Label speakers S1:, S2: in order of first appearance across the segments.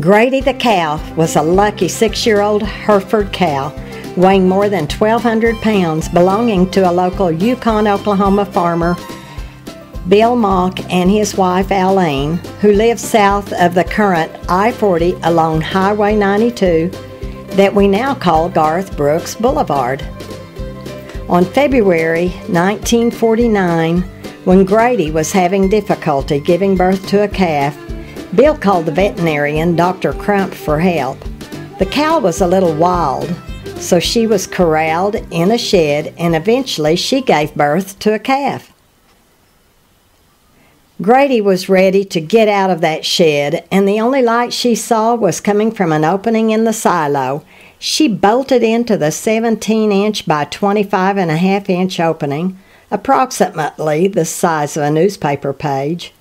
S1: Grady the cow was a lucky six year old Hereford cow, weighing more than 1,200 pounds, belonging to a local Yukon, Oklahoma farmer, Bill Mock, and his wife Aline, who live south of the current I 40 along Highway 92 that we now call Garth Brooks Boulevard. On February 1949, when Grady was having difficulty giving birth to a calf, Bill called the veterinarian, Dr. Crump, for help. The cow was a little wild, so she was corralled in a shed and eventually she gave birth to a calf. Grady was ready to get out of that shed, and the only light she saw was coming from an opening in the silo. She bolted into the 17 inch by 25 and a half inch opening, approximately the size of a newspaper page.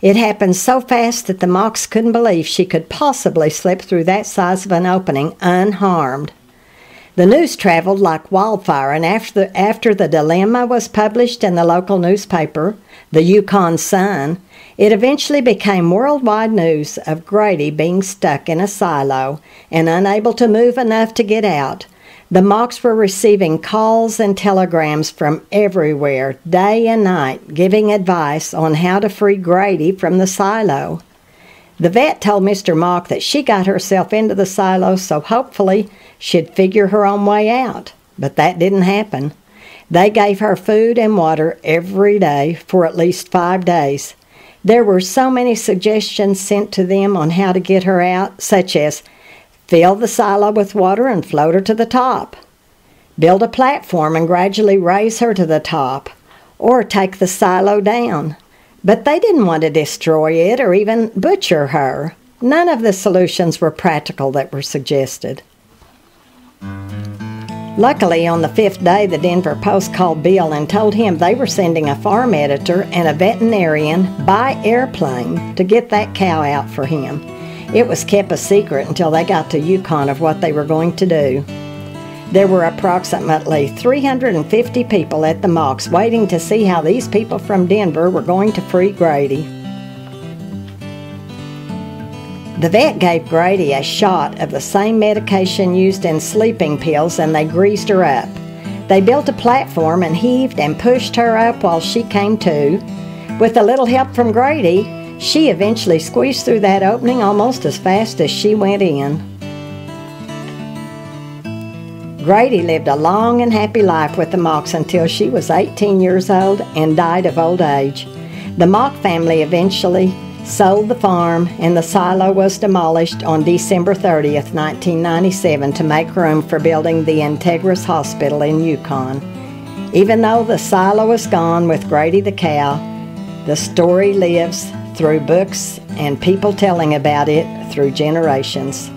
S1: It happened so fast that the Mocks couldn't believe she could possibly slip through that size of an opening unharmed. The news traveled like wildfire, and after, the, after the dilemma was published in the local newspaper, the Yukon Sun, it eventually became worldwide news of Grady being stuck in a silo and unable to move enough to get out. The Mocks were receiving calls and telegrams from everywhere, day and night, giving advice on how to free Grady from the silo. The vet told Mr. Mock that she got herself into the silo so hopefully she'd figure her own way out, but that didn't happen. They gave her food and water every day for at least five days. There were so many suggestions sent to them on how to get her out, such as Fill the silo with water and float her to the top. Build a platform and gradually raise her to the top, or take the silo down. But they didn't want to destroy it or even butcher her. None of the solutions were practical that were suggested. Luckily, on the fifth day, the Denver Post called Bill and told him they were sending a farm editor and a veterinarian by airplane to get that cow out for him. It was kept a secret until they got to Yukon of what they were going to do. There were approximately 350 people at the Mocks waiting to see how these people from Denver were going to free Grady. The vet gave Grady a shot of the same medication used in sleeping pills and they greased her up. They built a platform and heaved and pushed her up while she came to. With a little help from Grady, she eventually squeezed through that opening almost as fast as she went in. Grady lived a long and happy life with the Mocks until she was 18 years old and died of old age. The Mock family eventually sold the farm and the silo was demolished on December 30th, 1997 to make room for building the Integris Hospital in Yukon. Even though the silo is gone with Grady the cow, the story lives through books and people telling about it through generations.